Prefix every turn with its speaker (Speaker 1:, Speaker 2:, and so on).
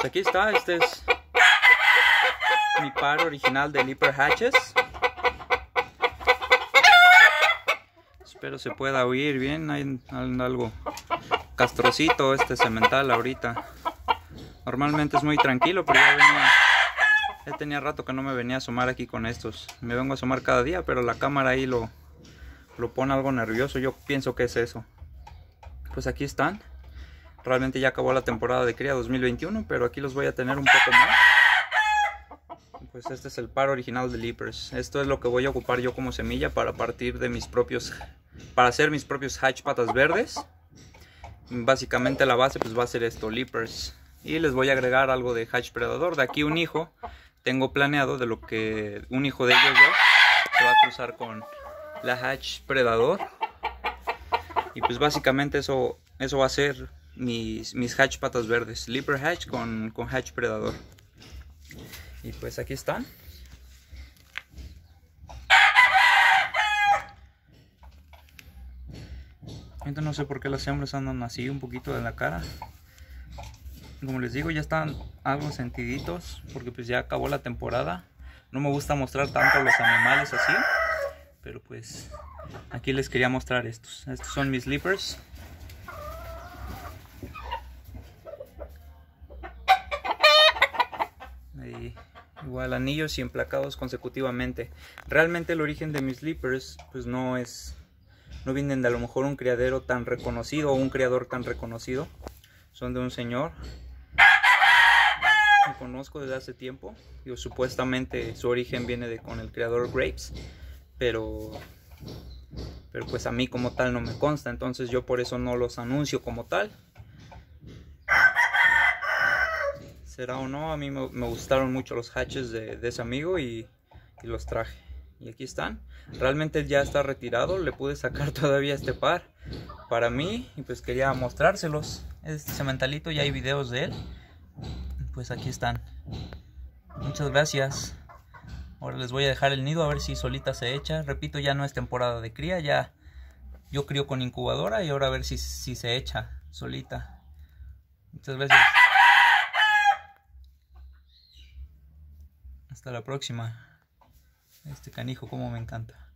Speaker 1: Pues aquí está, este es mi par original de Leaper Hatches. Espero se pueda oír bien, hay algo castrocito este cemental ahorita. Normalmente es muy tranquilo, pero ya venía, ya tenía rato que no me venía a asomar aquí con estos. Me vengo a asomar cada día, pero la cámara ahí lo, lo pone algo nervioso, yo pienso que es eso. Pues aquí están. Realmente ya acabó la temporada de cría 2021, pero aquí los voy a tener un poco más. Pues este es el par original de Leapers. Esto es lo que voy a ocupar yo como semilla para partir de mis propios... Para hacer mis propios hatch patas verdes. Básicamente la base pues va a ser esto, Leapers. Y les voy a agregar algo de hatch predador. De aquí un hijo. Tengo planeado de lo que un hijo de ellos dos se va a cruzar con la hatch predador. Y pues básicamente eso, eso va a ser mis, mis hatch patas verdes. Leaper hatch con, con hatch predador. Y pues aquí están. Entonces no sé por qué las hembras andan así un poquito de la cara. Como les digo, ya están algo sentiditos porque pues ya acabó la temporada. No me gusta mostrar tanto los animales así. Pero pues aquí les quería mostrar estos. Estos son mis igual anillos y emplacados consecutivamente. Realmente el origen de mis sleepers pues no es no vienen de a lo mejor un criadero tan reconocido o un criador tan reconocido. Son de un señor que conozco desde hace tiempo. Yo supuestamente su origen viene de con el creador Grapes, pero pero pues a mí como tal no me consta, entonces yo por eso no los anuncio como tal. Será o no, a mí me, gustaron mucho los hatches de, ese amigo y, los traje. Y aquí están. Realmente ya está retirado, le pude sacar todavía este par para mí y pues quería mostrárselos. Este cementalito ya hay videos de él. Pues aquí están. Muchas gracias. Ahora les voy a dejar el nido a ver si solita se echa. Repito, ya no es temporada de cría, ya yo crío con incubadora y ahora a ver si, si se echa solita. Muchas gracias. Hasta la próxima. Este canijo como me encanta.